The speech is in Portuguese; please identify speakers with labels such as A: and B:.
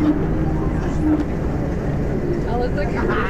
A: I look like